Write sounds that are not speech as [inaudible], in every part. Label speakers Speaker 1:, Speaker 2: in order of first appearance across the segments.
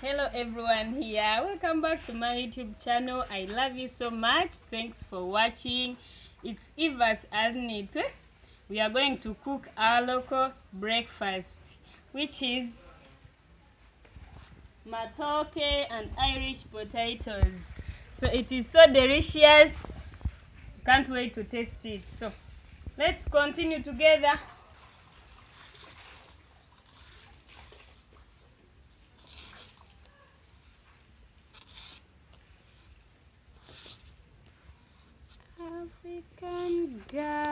Speaker 1: Hello everyone here. Welcome back to my YouTube channel. I love you so much. Thanks for watching. It's Eva's Arinaitwe. We are going to cook our local breakfast, which is matoke and Irish potatoes. So it is so delicious. Can't wait to taste it. So let's continue together. African girl.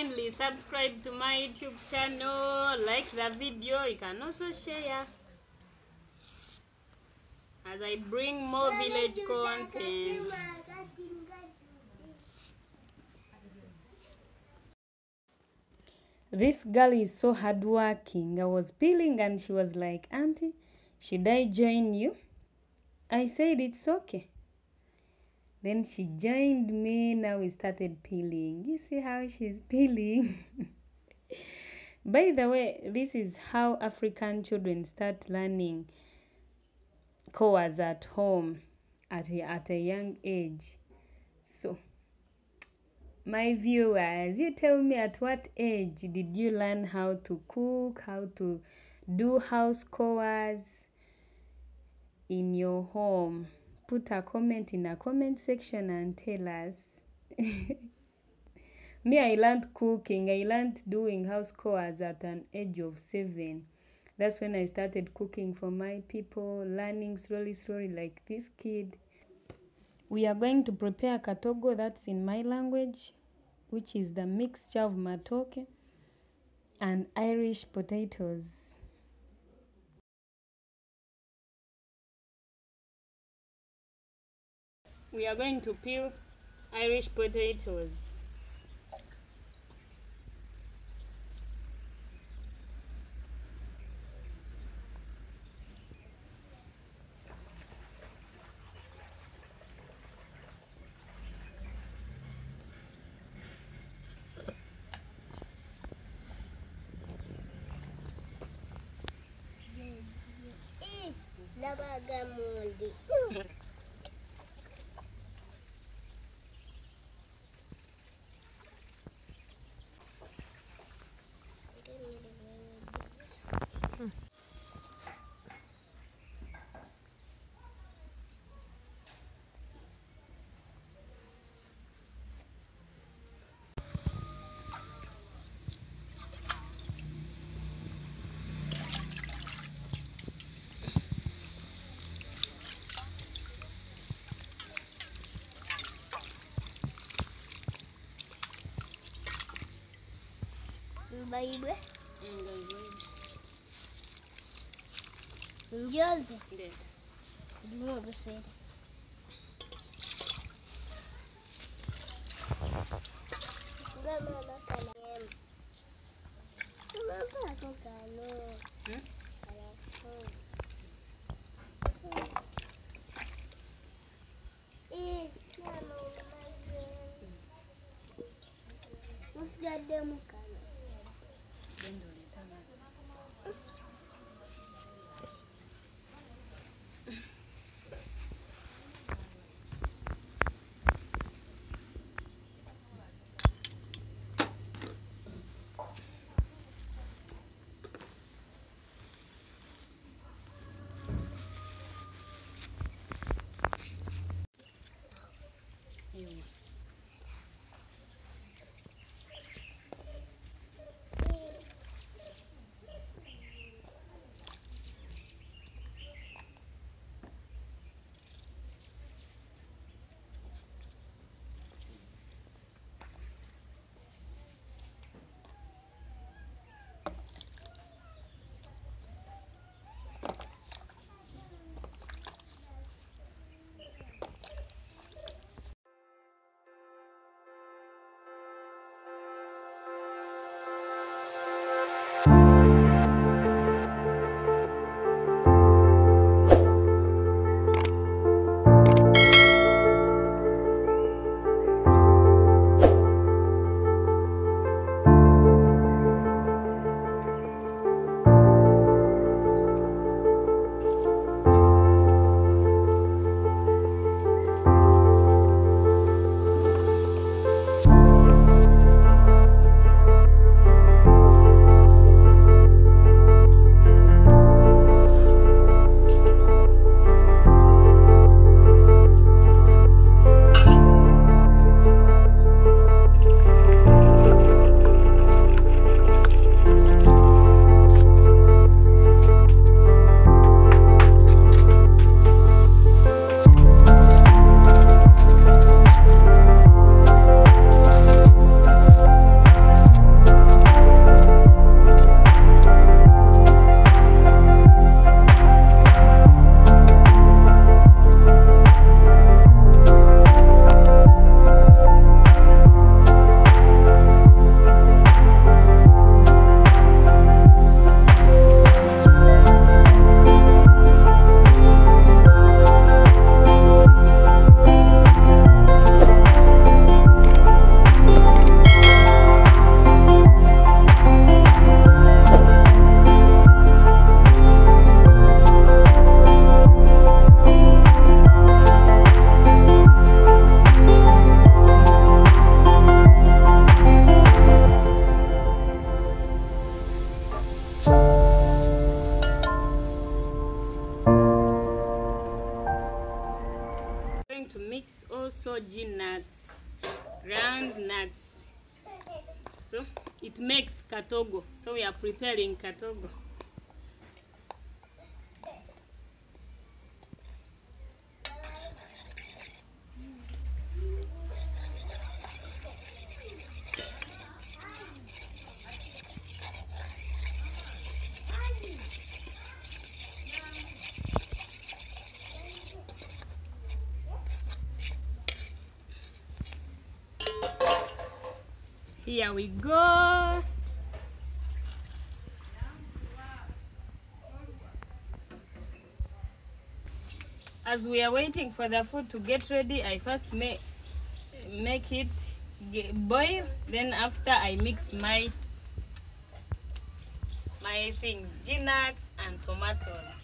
Speaker 1: Kindly subscribe to my YouTube channel, like the video, you can also share as I bring more village content. This girl is so hardworking. I was peeling and she was like, Auntie, should I join you? I said, It's okay. Then she joined me. Now we started peeling. You see how she's [laughs] peeling? By the way, this is how African children start learning chores at home at a, at a young age. So, my viewers, you tell me at what age did you learn how to cook, how to do house chores in your home? Put a comment in a comment section and tell us. [laughs] Me, I learned cooking. I learned doing house chores at an age of seven. That's when I started cooking for my people, learning slowly, slowly, like this kid. We are going to prepare katogo, that's in my language, which is the mixture of matoke and Irish potatoes. We are going to peel Irish potatoes. [laughs]
Speaker 2: bayi gue? Enggak gue. Menjozi? Deh. Dua besar. vamos mama
Speaker 1: kalian.
Speaker 2: Kenapa aku kalau? Hmm? Kalau aku.
Speaker 1: Nós ganhamos also G nuts, ground nuts. So it makes katogo. So we are preparing katogo. Here we go. As we are waiting for the food to get ready, I first make make it boil. Then after I mix my my things, nuts and tomatoes.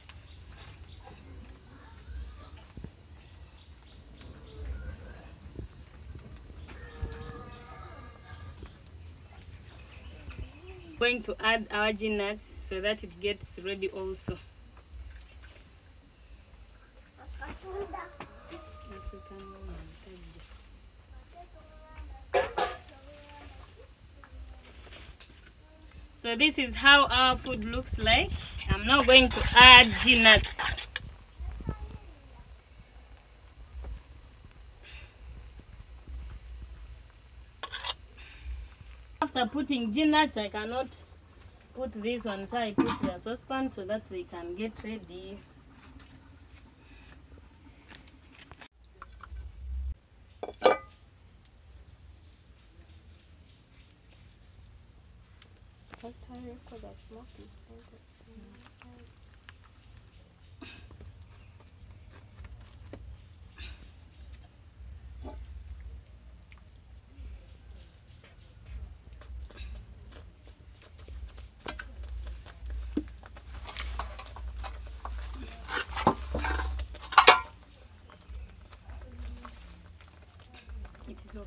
Speaker 1: Going to add our nuts so that it gets ready also. So this is how our food looks like. I'm now going to add nuts. After putting nuts, I cannot put this one, so I put the saucepan so that they can get ready.
Speaker 2: First time smoke is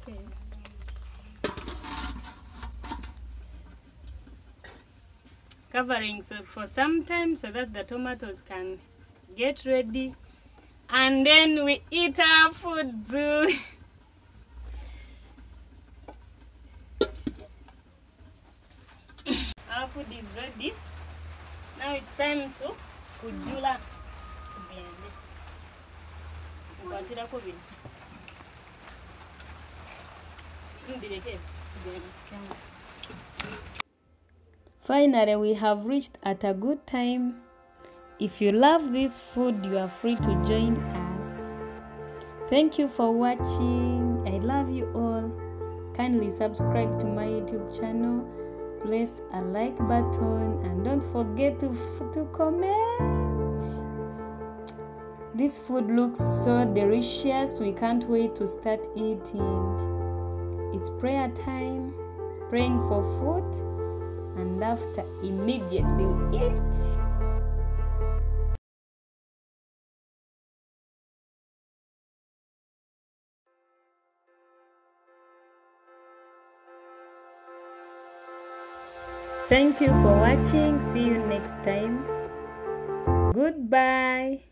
Speaker 1: okay. Covering so for some time so that the tomatoes can get ready. And then we eat our food too. [laughs] our food is ready. Now it's time to kujula. Blend. Ukwatira ko Finally, we have reached at a good time. If you love this food, you are free to join us. Thank you for watching. I love you all. Kindly subscribe to my YouTube channel. Press a like button and don't forget to, to comment. This food looks so delicious. We can't wait to start eating. It's prayer time, praying for food and after immediately eat. Thank you for watching. See you next time. Goodbye.